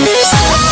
Oh,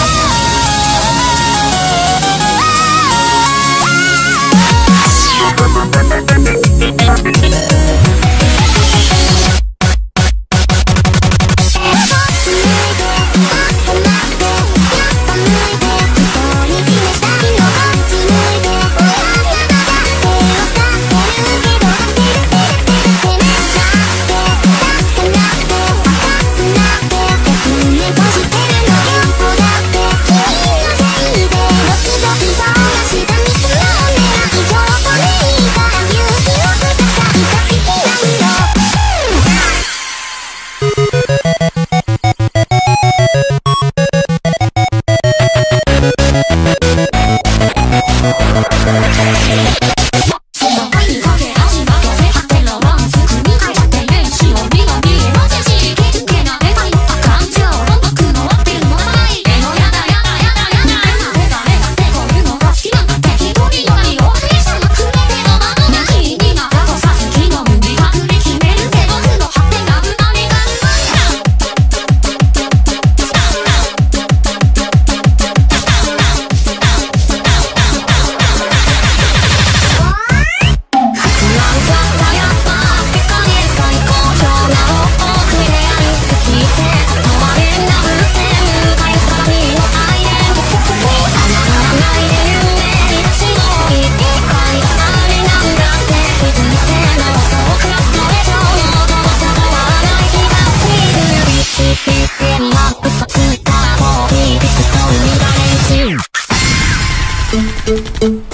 いはい。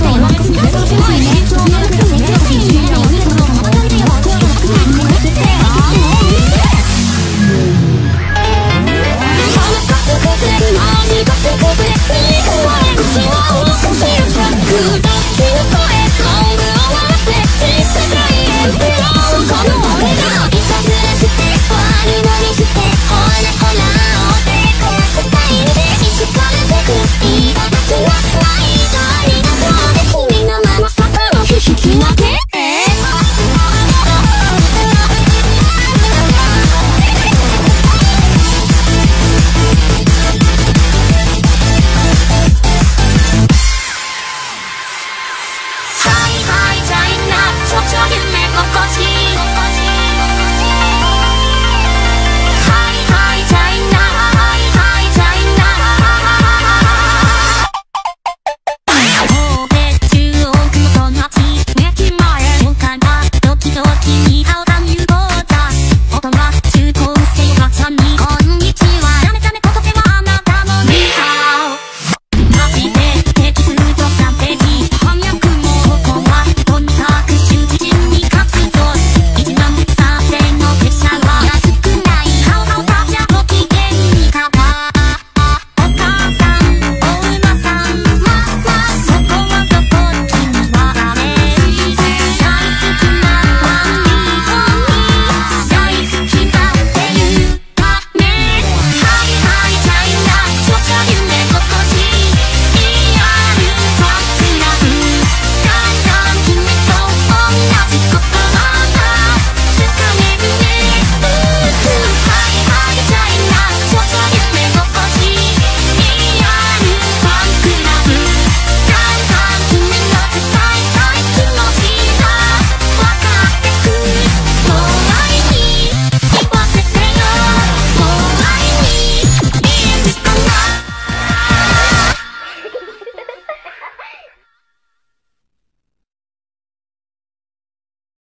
チャイナちょちょ夢心地